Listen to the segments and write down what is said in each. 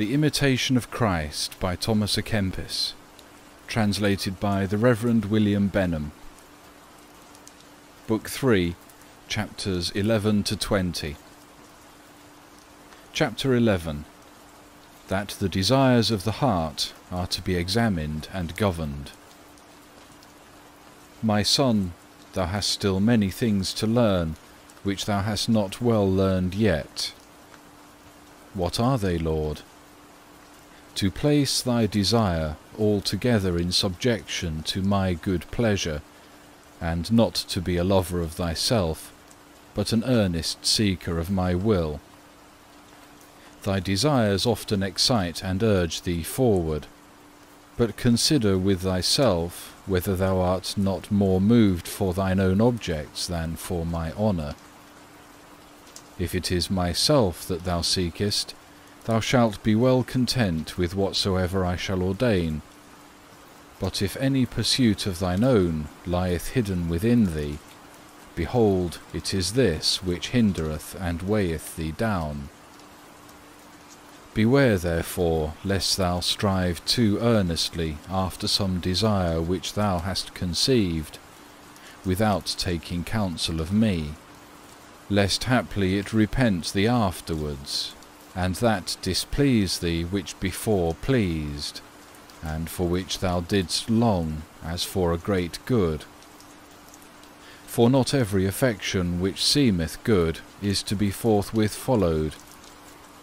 The Imitation of Christ by Thomas à Kempis, translated by the Reverend William Benham. Book 3, chapters 11 to 20. Chapter 11 That the desires of the heart are to be examined and governed. My son, thou hast still many things to learn, which thou hast not well learned yet. What are they, Lord? To place thy desire altogether in subjection to my good pleasure, and not to be a lover of thyself, but an earnest seeker of my will. Thy desires often excite and urge thee forward, but consider with thyself whether thou art not more moved for thine own objects than for my honour. If it is myself that thou seekest, thou shalt be well content with whatsoever I shall ordain. But if any pursuit of thine own lieth hidden within thee, behold, it is this which hindereth and weigheth thee down. Beware therefore lest thou strive too earnestly after some desire which thou hast conceived, without taking counsel of me lest haply it repent thee afterwards, and that displease thee which before pleased, and for which thou didst long as for a great good. For not every affection which seemeth good is to be forthwith followed,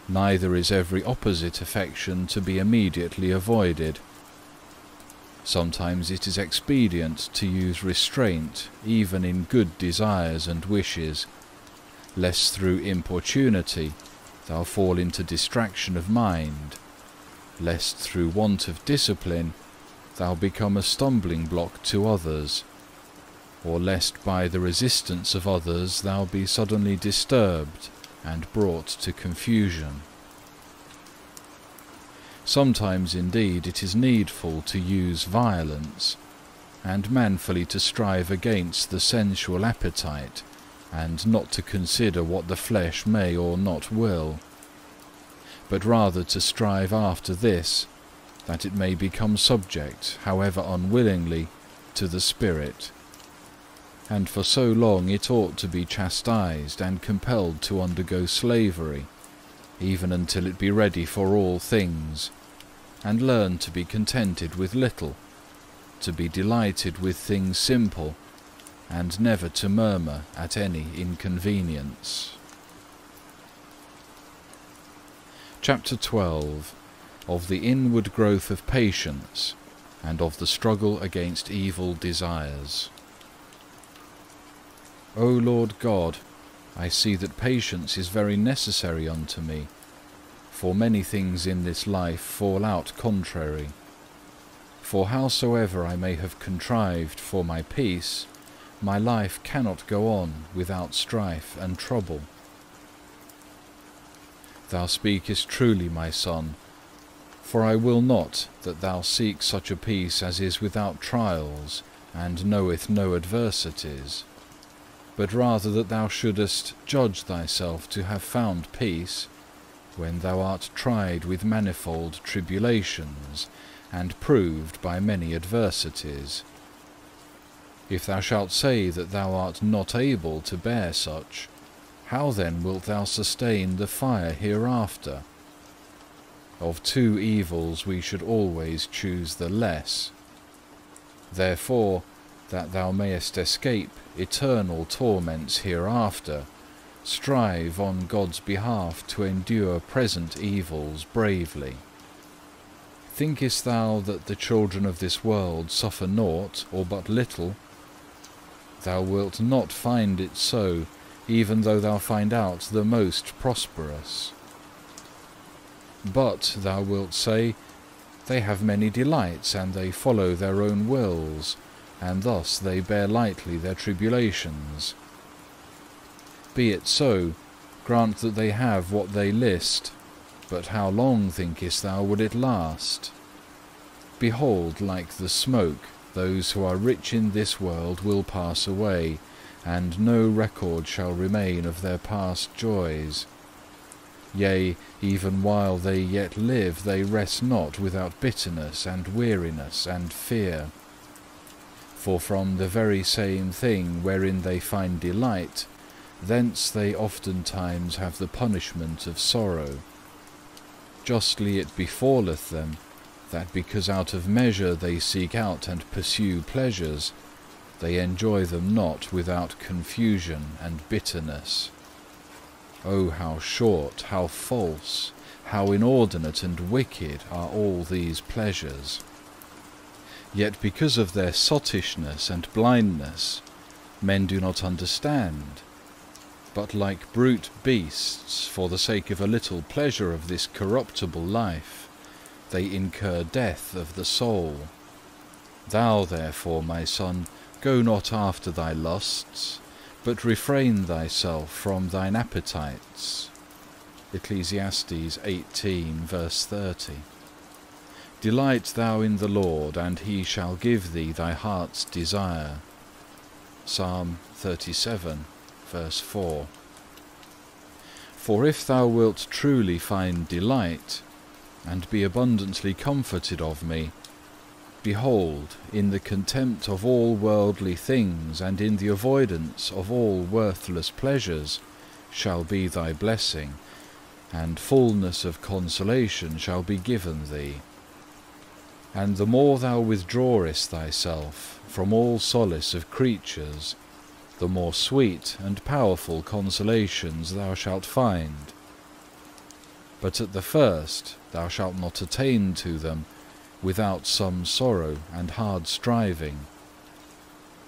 neither is every opposite affection to be immediately avoided. Sometimes it is expedient to use restraint even in good desires and wishes, lest through importunity thou fall into distraction of mind, lest through want of discipline thou become a stumbling block to others, or lest by the resistance of others thou be suddenly disturbed and brought to confusion. Sometimes indeed it is needful to use violence, and manfully to strive against the sensual appetite, and not to consider what the flesh may or not will, but rather to strive after this, that it may become subject, however unwillingly, to the Spirit. And for so long it ought to be chastised and compelled to undergo slavery, even until it be ready for all things, and learn to be contented with little, to be delighted with things simple, and never to murmur at any inconvenience. Chapter 12 Of the inward growth of patience and of the struggle against evil desires. O Lord God, I see that patience is very necessary unto me, for many things in this life fall out contrary. For howsoever I may have contrived for my peace, my life cannot go on without strife and trouble. Thou speakest truly, my son, for I will not that thou seek such a peace as is without trials and knoweth no adversities, but rather that thou shouldest judge thyself to have found peace when thou art tried with manifold tribulations and proved by many adversities if thou shalt say that thou art not able to bear such, how then wilt thou sustain the fire hereafter? Of two evils we should always choose the less. Therefore, that thou mayest escape eternal torments hereafter, strive on God's behalf to endure present evils bravely. Thinkest thou that the children of this world suffer naught or but little thou wilt not find it so, even though thou find out the most prosperous. But thou wilt say, They have many delights, and they follow their own wills, and thus they bear lightly their tribulations. Be it so, grant that they have what they list, but how long thinkest thou would it last? Behold, like the smoke, those who are rich in this world will pass away, and no record shall remain of their past joys. Yea, even while they yet live, they rest not without bitterness and weariness and fear. For from the very same thing wherein they find delight, thence they oftentimes have the punishment of sorrow. Justly it befalleth them, that because out of measure they seek out and pursue pleasures, they enjoy them not without confusion and bitterness. Oh, how short, how false, how inordinate and wicked are all these pleasures! Yet because of their sottishness and blindness, men do not understand, but like brute beasts, for the sake of a little pleasure of this corruptible life, they incur death of the soul. Thou therefore, my son, go not after thy lusts, but refrain thyself from thine appetites. Ecclesiasticus 18 verse 30. Delight thou in the Lord, and he shall give thee thy heart's desire. Psalm 37 verse 4. For if thou wilt truly find delight, and be abundantly comforted of me, Behold, in the contempt of all worldly things and in the avoidance of all worthless pleasures shall be thy blessing, and fullness of consolation shall be given thee. And the more thou withdrawest thyself from all solace of creatures, the more sweet and powerful consolations thou shalt find. But at the first thou shalt not attain to them, without some sorrow and hard striving.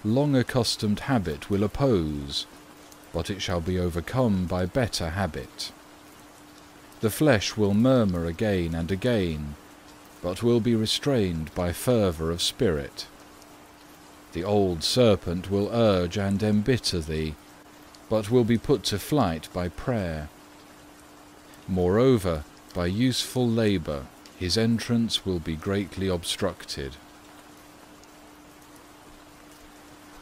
Long accustomed habit will oppose, but it shall be overcome by better habit. The flesh will murmur again and again, but will be restrained by fervour of spirit. The old serpent will urge and embitter thee, but will be put to flight by prayer. Moreover, by useful labour his entrance will be greatly obstructed.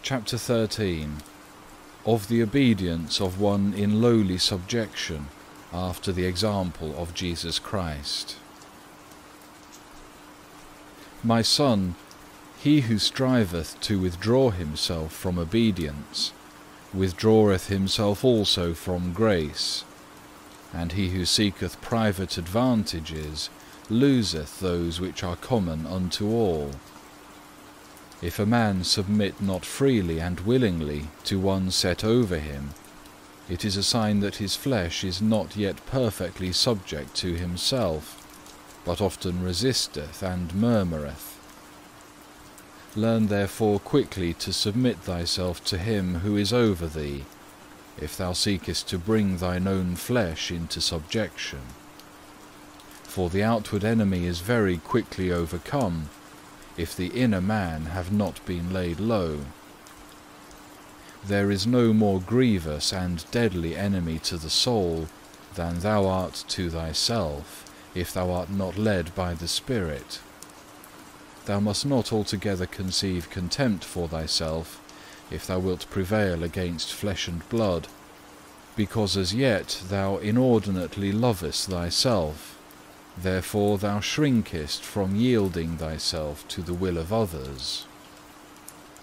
Chapter 13 Of the obedience of one in lowly subjection, after the example of Jesus Christ. My son, he who striveth to withdraw himself from obedience, withdraweth himself also from grace, and he who seeketh private advantages loseth those which are common unto all. If a man submit not freely and willingly to one set over him, it is a sign that his flesh is not yet perfectly subject to himself, but often resisteth and murmureth. Learn therefore quickly to submit thyself to him who is over thee, if thou seekest to bring thine own flesh into subjection for the outward enemy is very quickly overcome, if the inner man have not been laid low. There is no more grievous and deadly enemy to the soul than thou art to thyself, if thou art not led by the Spirit. Thou must not altogether conceive contempt for thyself, if thou wilt prevail against flesh and blood, because as yet thou inordinately lovest thyself, Therefore thou shrinkest from yielding thyself to the will of others.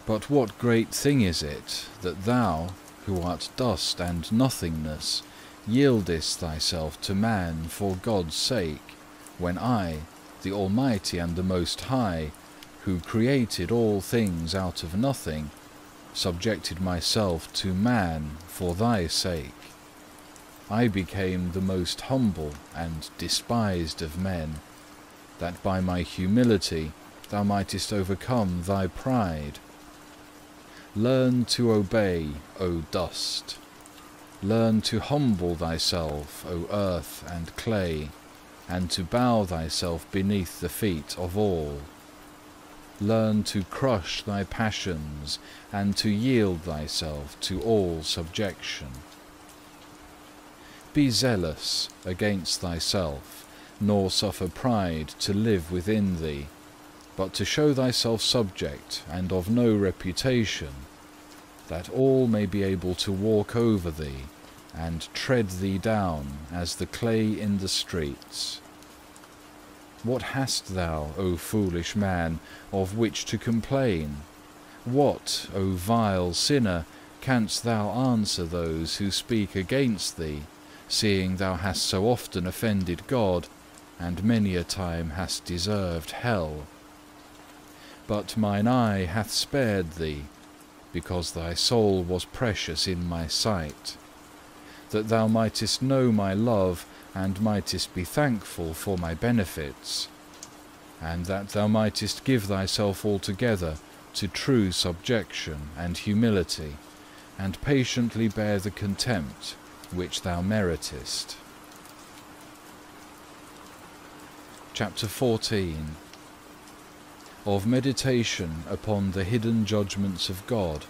But what great thing is it that thou, who art dust and nothingness, yieldest thyself to man for God's sake, when I, the Almighty and the Most High, who created all things out of nothing, subjected myself to man for thy sake. I became the most humble and despised of men, that by my humility thou mightest overcome thy pride. Learn to obey, O dust. Learn to humble thyself, O earth and clay, and to bow thyself beneath the feet of all. Learn to crush thy passions, and to yield thyself to all subjection. Be zealous against thyself, nor suffer pride to live within thee, but to show thyself subject and of no reputation, that all may be able to walk over thee, and tread thee down as the clay in the streets. What hast thou, O foolish man, of which to complain? What, O vile sinner, canst thou answer those who speak against thee, seeing thou hast so often offended God, and many a time hast deserved hell? But mine eye hath spared thee, because thy soul was precious in my sight, that thou mightest know my love and mightest be thankful for my benefits, and that thou mightest give thyself altogether to true subjection and humility, and patiently bear the contempt which thou meritest. Chapter 14 Of meditation upon the hidden judgments of God,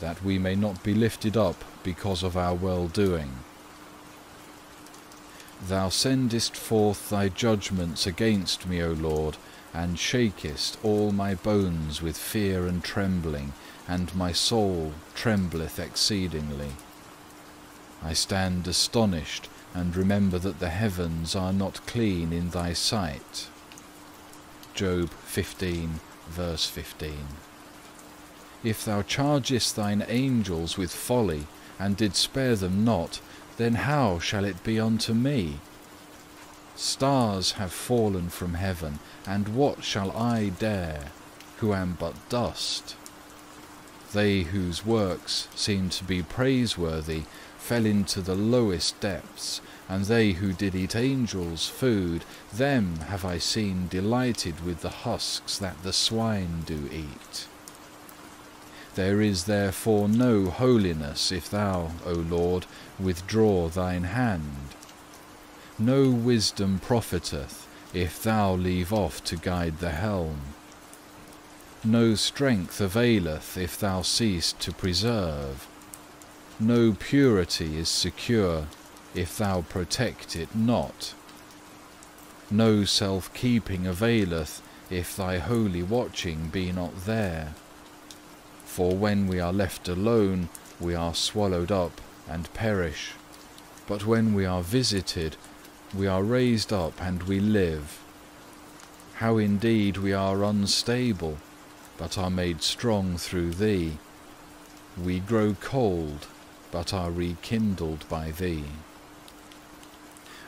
that we may not be lifted up because of our well-doing. Thou sendest forth thy judgments against me, O Lord, and shakest all my bones with fear and trembling, and my soul trembleth exceedingly. I stand astonished, and remember that the heavens are not clean in thy sight. Job 15, verse 15. If thou chargest thine angels with folly, and did spare them not, then how shall it be unto me? Stars have fallen from heaven, and what shall I dare, who am but dust? They whose works seem to be praiseworthy fell into the lowest depths, and they who did eat angels' food, them have I seen delighted with the husks that the swine do eat. There is therefore no holiness if thou, O Lord, withdraw thine hand. No wisdom profiteth if thou leave off to guide the helm. No strength availeth if thou cease to preserve. No purity is secure if thou protect it not. No self-keeping availeth if thy holy watching be not there. For when we are left alone, we are swallowed up and perish. But when we are visited, we are raised up and we live. How indeed we are unstable, but are made strong through Thee. We grow cold, but are rekindled by Thee.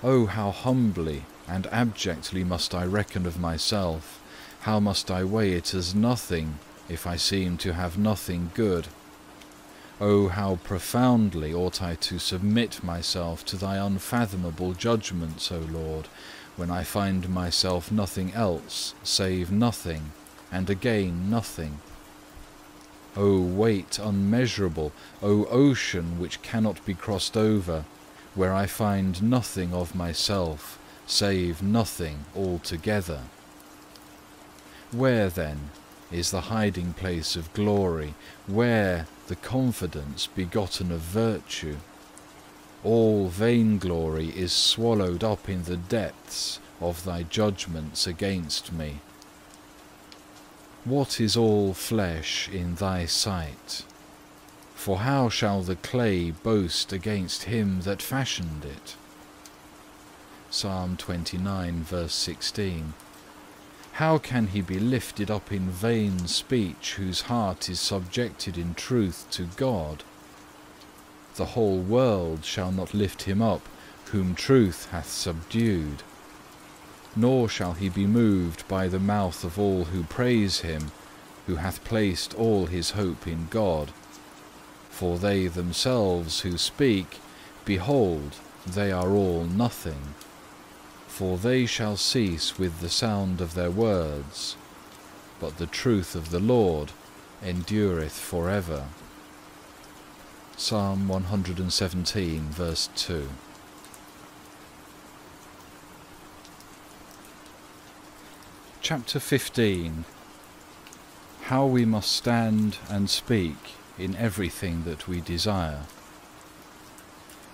Oh, how humbly and abjectly must I reckon of myself, how must I weigh it as nothing, if I seem to have nothing good. Oh, how profoundly ought I to submit myself to Thy unfathomable judgments, O Lord, when I find myself nothing else save nothing, and again nothing. O weight unmeasurable, O ocean which cannot be crossed over, where I find nothing of myself, save nothing altogether. Where then is the hiding place of glory, where the confidence begotten of virtue. All vainglory is swallowed up in the depths of thy judgments against me. What is all flesh in thy sight? For how shall the clay boast against him that fashioned it? Psalm 29 verse 16 how can he be lifted up in vain speech whose heart is subjected in truth to God? The whole world shall not lift him up whom truth hath subdued. Nor shall he be moved by the mouth of all who praise him, who hath placed all his hope in God. For they themselves who speak, behold, they are all nothing for they shall cease with the sound of their words, but the truth of the Lord endureth for ever. Psalm 117 verse 2 Chapter 15 How we must stand and speak in everything that we desire.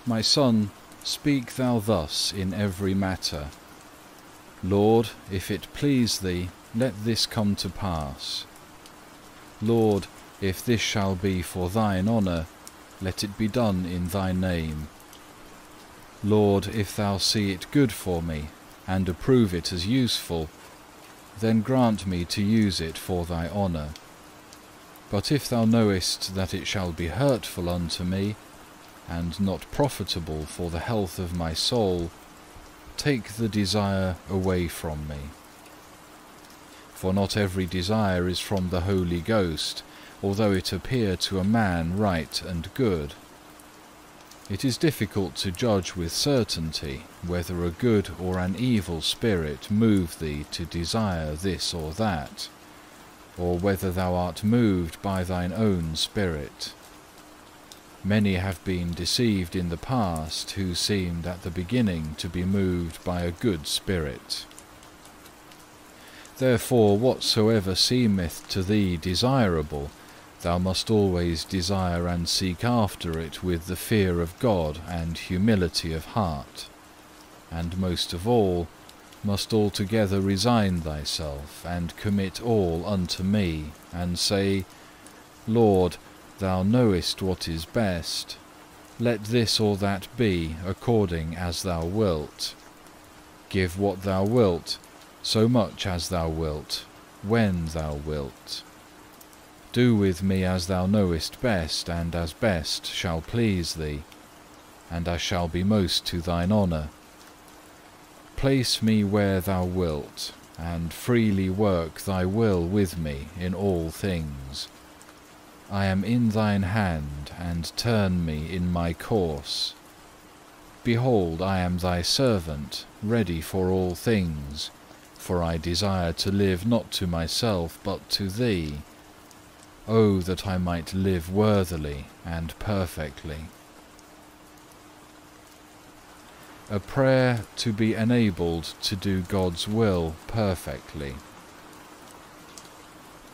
My son, Speak thou thus in every matter. Lord, if it please thee, let this come to pass. Lord, if this shall be for thine honour, let it be done in thy name. Lord, if Thou see it good for me, and approve it as useful, then grant me to use it for Thy honour. But if Thou knowest that it shall be hurtful unto me, and not profitable for the health of my soul, take the desire away from me. For not every desire is from the Holy Ghost, although it appear to a man right and good. It is difficult to judge with certainty whether a good or an evil spirit move thee to desire this or that, or whether thou art moved by thine own spirit. Many have been deceived in the past who seemed at the beginning to be moved by a good spirit. Therefore whatsoever seemeth to thee desirable, thou must always desire and seek after it with the fear of God and humility of heart, and most of all, must altogether resign thyself and commit all unto me, and say, Lord, Thou knowest what is best, let this or that be according as Thou wilt. Give what Thou wilt, so much as thou wilt, when thou wilt. Do with me as thou knowest best, and as best shall please thee, and as shall be most to thine honour. Place me where thou wilt, and freely work thy will with me in all things. I am in thine hand, and turn me in my course. Behold, I am thy servant, ready for all things for I desire to live not to myself but to Thee. O that I might live worthily and perfectly. A prayer to be enabled to do God's will perfectly.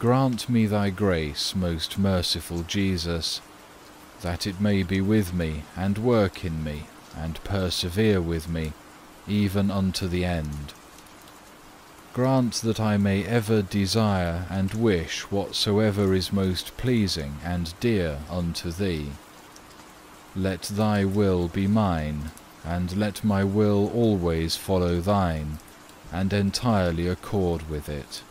Grant me Thy grace, most merciful Jesus, that it may be with me and work in me and persevere with me even unto the end Grant that I may ever desire and wish whatsoever is most pleasing and dear unto Thee. Let Thy will be mine, and let my will always follow Thine, and entirely accord with it.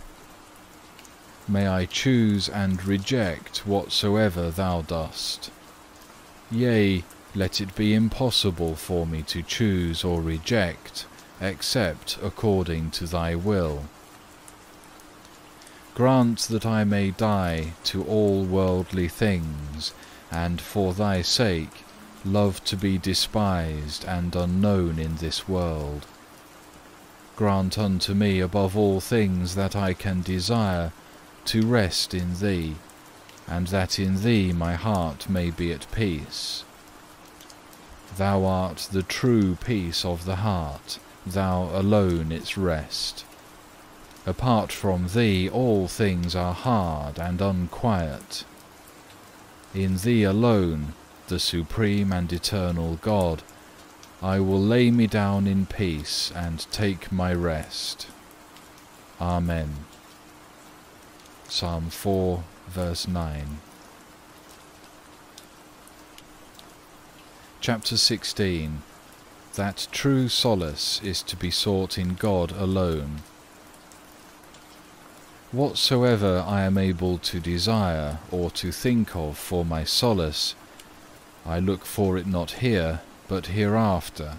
May I choose and reject whatsoever Thou dost. Yea, let it be impossible for me to choose or reject, except according to Thy will. Grant that I may die to all worldly things, and for Thy sake love to be despised and unknown in this world. Grant unto me above all things that I can desire to rest in Thee, and that in Thee my heart may be at peace. Thou art the true peace of the heart, Thou alone its rest. Apart from Thee all things are hard and unquiet. In Thee alone, the Supreme and Eternal God, I will lay me down in peace and take my rest. Amen. Psalm 4, verse 9. Chapter 16 that true solace is to be sought in God alone. Whatsoever I am able to desire or to think of for my solace, I look for it not here, but hereafter.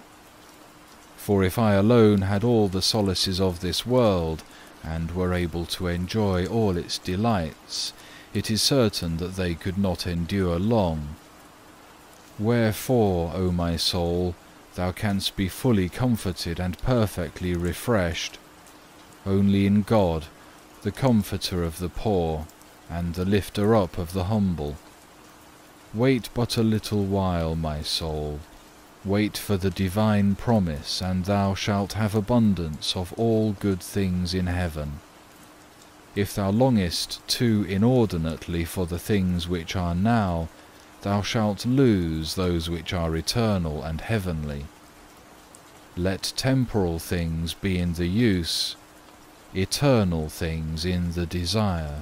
For if I alone had all the solaces of this world, and were able to enjoy all its delights, it is certain that they could not endure long. Wherefore, O my soul, thou canst be fully comforted and perfectly refreshed only in God, the Comforter of the poor, and the Lifter up of the humble. Wait but a little while, my soul. Wait for the divine promise, and thou shalt have abundance of all good things in heaven. If thou longest too inordinately for the things which are now, thou shalt lose those which are eternal and heavenly. Let temporal things be in the use, eternal things in the desire.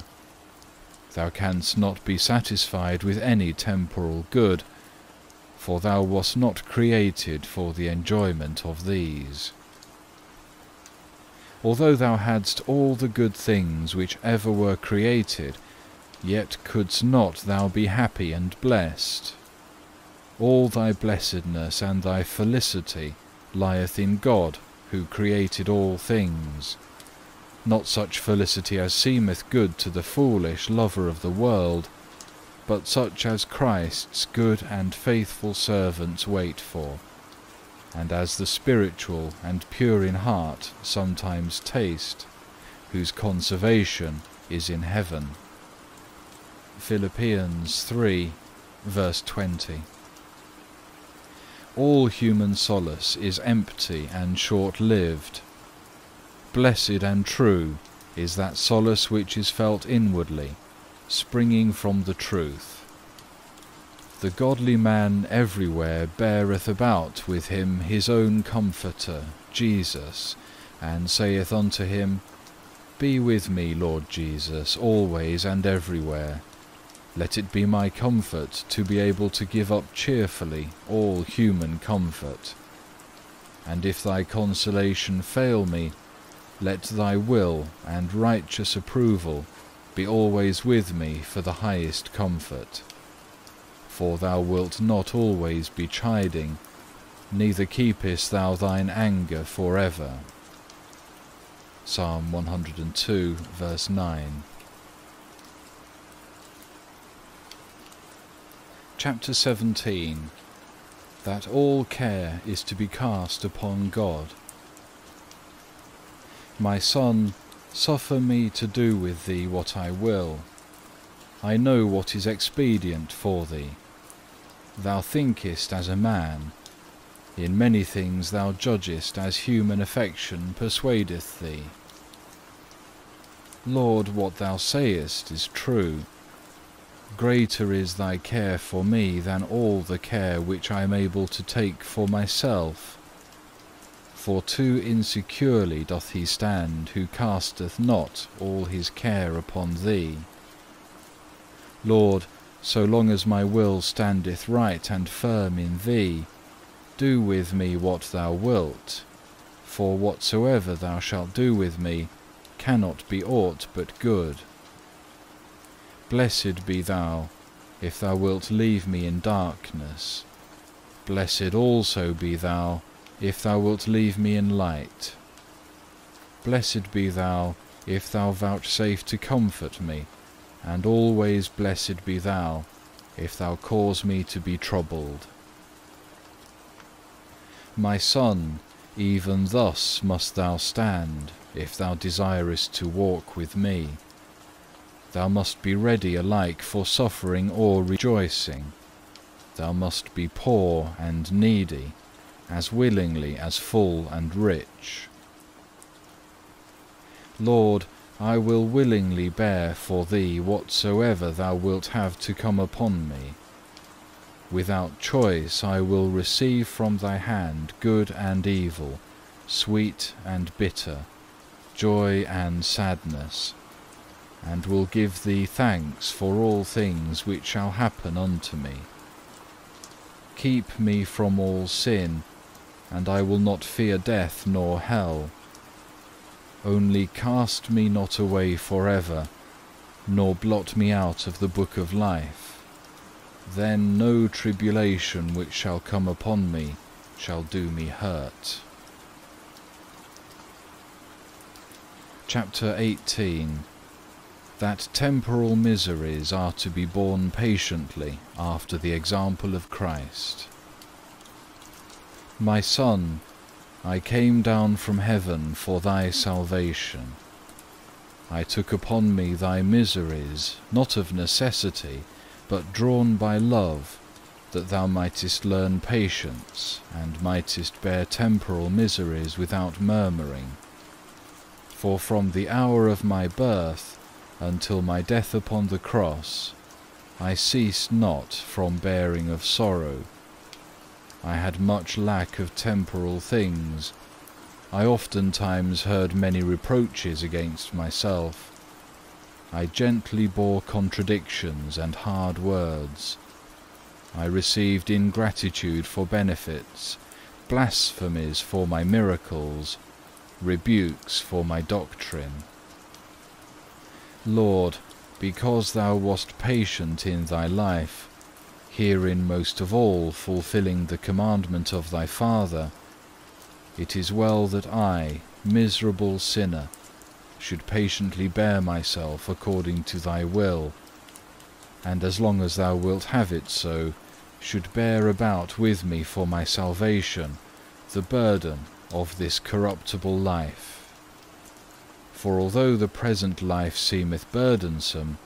Thou canst not be satisfied with any temporal good, for thou wast not created for the enjoyment of these. Although thou hadst all the good things which ever were created, yet couldst not thou be happy and blessed. All thy blessedness and thy felicity lieth in God, who created all things. Not such felicity as seemeth good to the foolish lover of the world, but such as Christ's good and faithful servants wait for, and as the spiritual and pure in heart sometimes taste, whose conservation is in heaven. Philippians 3 verse 20 All human solace is empty and short-lived. Blessed and true is that solace which is felt inwardly, springing from the truth. The godly man everywhere beareth about with him his own Comforter, Jesus, and saith unto him, Be with me, Lord Jesus, always and everywhere. Let it be my comfort to be able to give up cheerfully all human comfort. And if Thy consolation fail me, let Thy will and righteous approval be always with me for the highest comfort. For Thou wilt not always be chiding, neither keepest Thou Thine anger for ever. Psalm 102 verse 9 Chapter 17 That all care is to be cast upon God. My Son, suffer me to do with thee what I will. I know what is expedient for thee. Thou thinkest as a man. In many things thou judgest as human affection persuadeth thee. Lord, what thou sayest is true Greater is Thy care for me than all the care which I am able to take for myself. For too insecurely doth he stand who casteth not all his care upon Thee. Lord, so long as my will standeth right and firm in Thee, do with me what Thou wilt, for whatsoever Thou shalt do with me cannot be aught but good. Blessed be Thou, if Thou wilt leave me in darkness. Blessed also be Thou, if Thou wilt leave me in light. Blessed be Thou, if Thou vouchsafe to comfort me, and always blessed be Thou, if Thou cause me to be troubled. My Son, even thus must Thou stand, if Thou desirest to walk with me. Thou must be ready alike for suffering or rejoicing. Thou must be poor and needy, as willingly as full and rich. Lord, I will willingly bear for Thee whatsoever Thou wilt have to come upon me. Without choice I will receive from Thy hand good and evil, sweet and bitter, joy and sadness, and will give Thee thanks for all things which shall happen unto me. Keep me from all sin, and I will not fear death nor hell. Only cast me not away for ever, nor blot me out of the book of life. Then no tribulation which shall come upon me shall do me hurt. Chapter 18 that temporal miseries are to be borne patiently after the example of Christ. My Son, I came down from heaven for thy salvation. I took upon me thy miseries, not of necessity, but drawn by love, that thou mightest learn patience, and mightest bear temporal miseries without murmuring. For from the hour of my birth until my death upon the cross, I ceased not from bearing of sorrow. I had much lack of temporal things. I oftentimes heard many reproaches against myself. I gently bore contradictions and hard words. I received ingratitude for benefits, blasphemies for my miracles, rebukes for my doctrine. Lord, because Thou wast patient in Thy life, herein most of all fulfilling the commandment of Thy Father, it is well that I, miserable sinner, should patiently bear myself according to Thy will, and as long as Thou wilt have it so, should bear about with me for my salvation the burden of this corruptible life. For although the present life seemeth burdensome,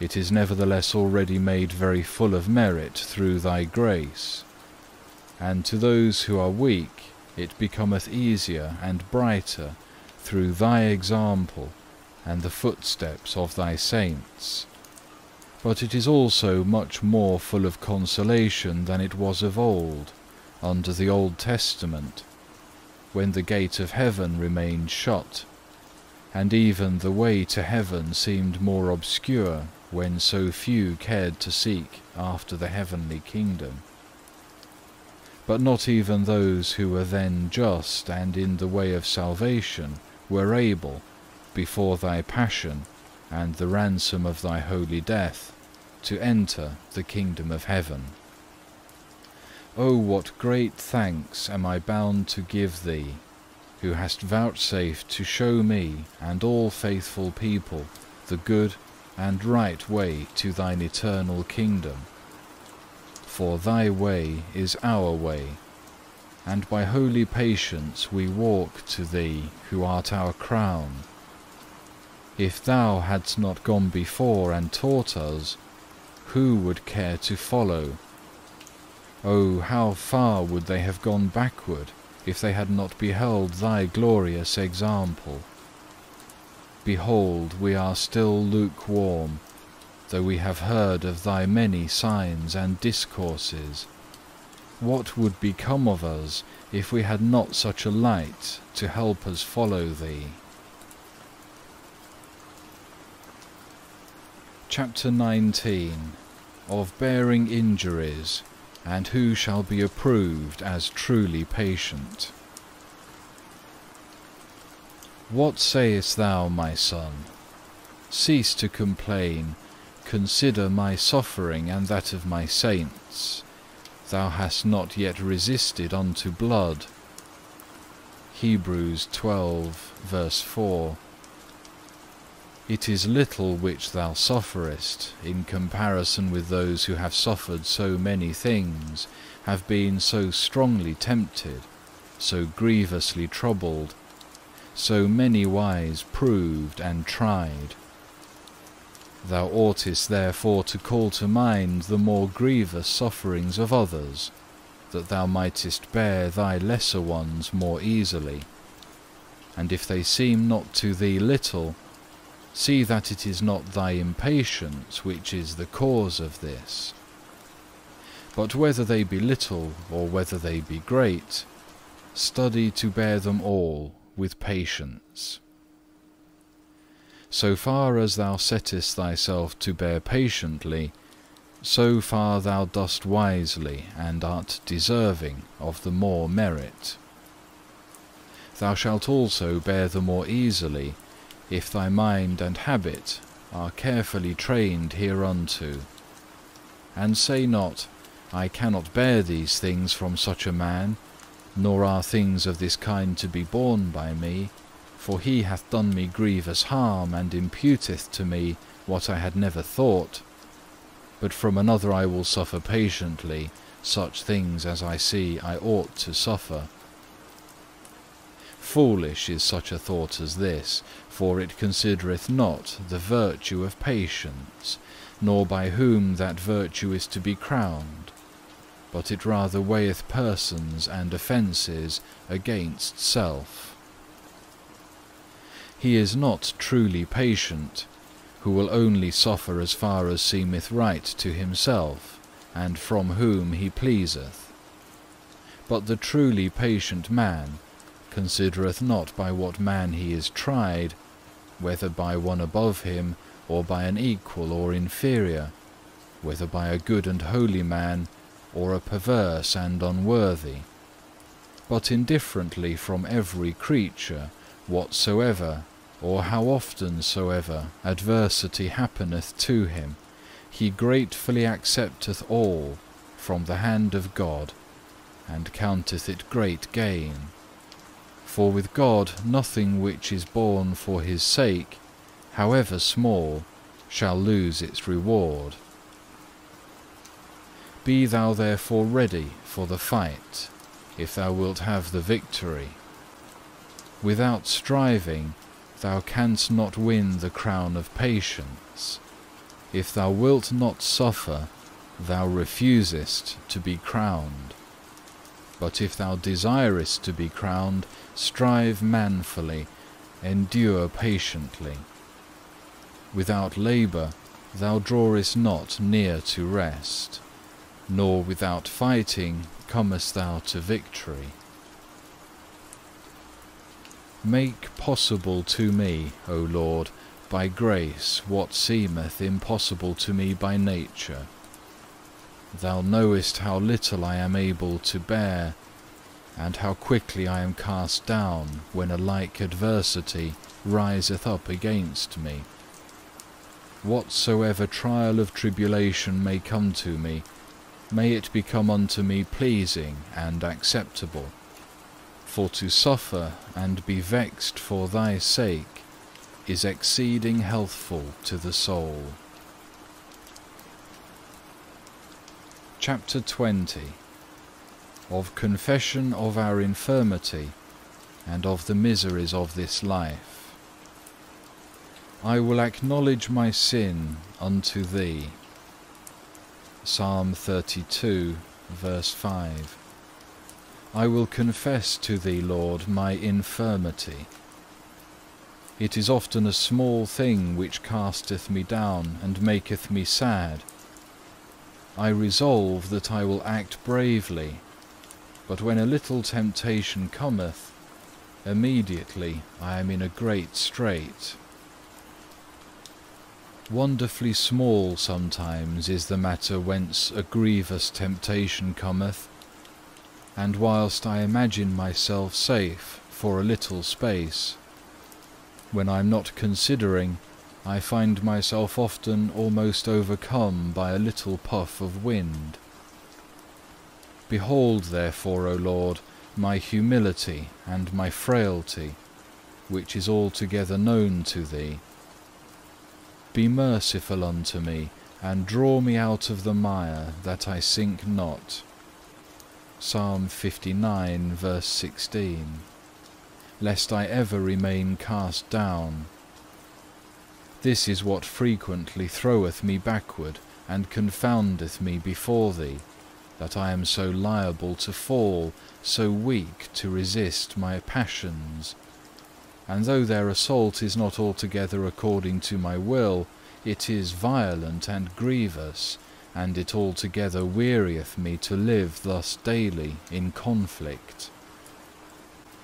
it is nevertheless already made very full of merit through Thy grace, and to those who are weak it becometh easier and brighter through Thy example and the footsteps of Thy saints. But it is also much more full of consolation than it was of old, under the Old Testament, when the gate of heaven remained shut, and even the way to heaven seemed more obscure when so few cared to seek after the heavenly kingdom. But not even those who were then just and in the way of salvation were able, before Thy passion and the ransom of Thy holy death, to enter the kingdom of heaven. O what great thanks am I bound to give Thee, who hast vouchsafed to show me and all faithful people the good and right way to Thine eternal kingdom for Thy way is our way, and by holy patience we walk to Thee who art our crown. If Thou hadst not gone before and taught us, who would care to follow? Oh, how far would they have gone backward if they had not beheld Thy glorious example? Behold, we are still lukewarm, though we have heard of Thy many signs and discourses. What would become of us if we had not such a light to help us follow Thee? Chapter 19 Of bearing injuries, and who shall be approved as truly patient. What sayest thou, my son? Cease to complain, Consider my suffering and that of my saints. Thou hast not yet resisted unto blood. Hebrews 12 verse 4 It is little which thou sufferest in comparison with those who have suffered so many things, have been so strongly tempted, so grievously troubled, so many wise proved and tried. Thou oughtest therefore to call to mind the more grievous sufferings of others, that thou mightest bear thy lesser ones more easily. And if they seem not to thee little, see that it is not thy impatience which is the cause of this. But whether they be little or whether they be great, study to bear them all with patience. So far as thou settest thyself to bear patiently, so far thou dost wisely and art deserving of the more merit. Thou shalt also bear the more easily, if thy mind and habit are carefully trained hereunto. And say not, I cannot bear these things from such a man, nor are things of this kind to be borne by me, for he hath done me grievous harm, and imputeth to me what I had never thought. But from another I will suffer patiently such things as I see I ought to suffer. Foolish is such a thought as this, for it considereth not the virtue of patience, nor by whom that virtue is to be crowned, but it rather weigheth persons and offences against self. He is not truly patient, who will only suffer as far as seemeth right to himself, and from whom he pleaseth. But the truly patient man considereth not by what man he is tried, whether by one above him, or by an equal or inferior, whether by a good and holy man, or a perverse and unworthy, but indifferently from every creature, whatsoever, or how often soever adversity happeneth to him, he gratefully accepteth all from the hand of God, and counteth it great gain. For with God nothing which is born for his sake, however small, shall lose its reward. Be thou therefore ready for the fight, if thou wilt have the victory. Without striving, thou canst not win the crown of patience. If thou wilt not suffer, thou refusest to be crowned. But if thou desirest to be crowned, strive manfully, endure patiently. Without labour thou drawest not near to rest, nor without fighting comest thou to victory. Make possible to me, O Lord, by grace what seemeth impossible to me by nature. Thou knowest how little I am able to bear, and how quickly I am cast down when a like adversity riseth up against me. Whatsoever trial of tribulation may come to me, may it become unto me pleasing and acceptable. For to suffer and be vexed for Thy sake is exceeding healthful to the soul. Chapter 20 Of confession of our infirmity and of the miseries of this life. I will acknowledge my sin unto Thee. Psalm 32, verse 5. I will confess to Thee, Lord, my infirmity. It is often a small thing which casteth me down and maketh me sad. I resolve that I will act bravely, but when a little temptation cometh, immediately I am in a great strait. Wonderfully small sometimes is the matter whence a grievous temptation cometh, and whilst I imagine myself safe for a little space, when I am not considering, I find myself often almost overcome by a little puff of wind. Behold therefore, O Lord, my humility and my frailty, which is altogether known to Thee be merciful unto me, and draw me out of the mire, that I sink not. Psalm 59, verse 16. Lest I ever remain cast down. This is what frequently throweth me backward, and confoundeth me before Thee, that I am so liable to fall, so weak to resist my passions, and though their assault is not altogether according to my will, it is violent and grievous, and it altogether wearieth me to live thus daily in conflict.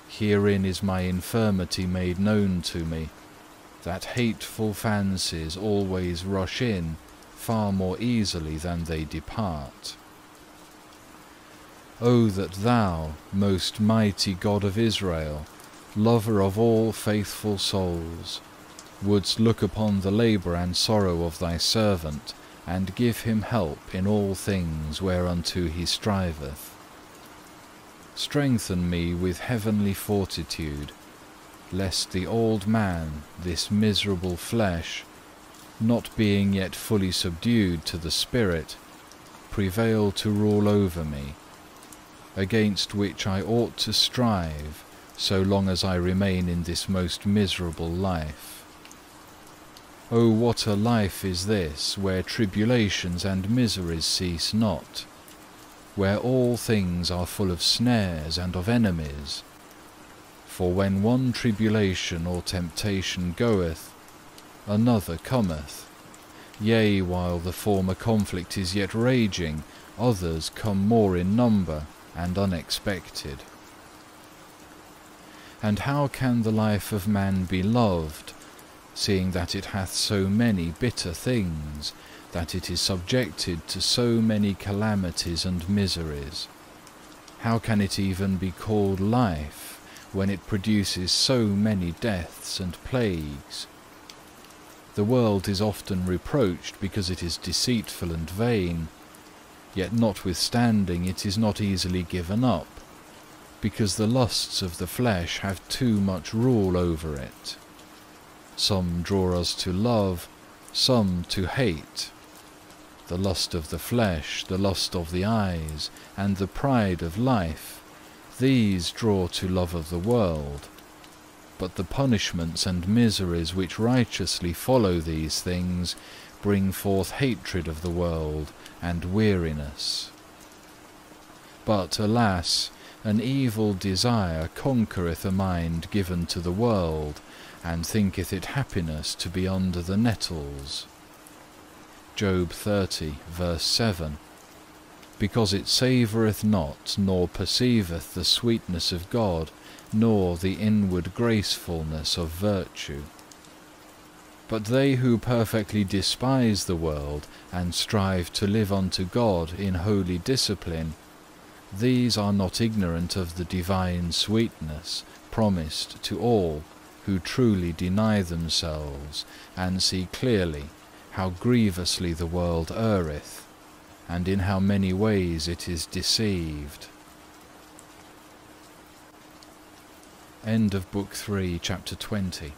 Herein is my infirmity made known to me, that hateful fancies always rush in far more easily than they depart. O that Thou, most mighty God of Israel, lover of all faithful souls, wouldst look upon the labour and sorrow of thy servant, and give him help in all things whereunto he striveth. Strengthen me with heavenly fortitude, lest the old man, this miserable flesh, not being yet fully subdued to the Spirit, prevail to rule over me, against which I ought to strive, so long as I remain in this most miserable life. O what a life is this, where tribulations and miseries cease not, where all things are full of snares and of enemies. For when one tribulation or temptation goeth, another cometh. Yea, while the former conflict is yet raging, others come more in number and unexpected. And how can the life of man be loved, seeing that it hath so many bitter things, that it is subjected to so many calamities and miseries? How can it even be called life when it produces so many deaths and plagues? The world is often reproached because it is deceitful and vain, yet notwithstanding it is not easily given up, because the lusts of the flesh have too much rule over it. Some draw us to love, some to hate. The lust of the flesh, the lust of the eyes, and the pride of life, these draw to love of the world but the punishments and miseries which righteously follow these things bring forth hatred of the world and weariness. But alas, an evil desire conquereth a mind given to the world, and thinketh it happiness to be under the nettles. Job 30, verse 7. Because it savoureth not, nor perceiveth the sweetness of God, nor the inward gracefulness of virtue. But they who perfectly despise the world and strive to live unto God in holy discipline, these are not ignorant of the divine sweetness promised to all who truly deny themselves and see clearly how grievously the world erreth, and in how many ways it is deceived. End of Book 3, Chapter 20.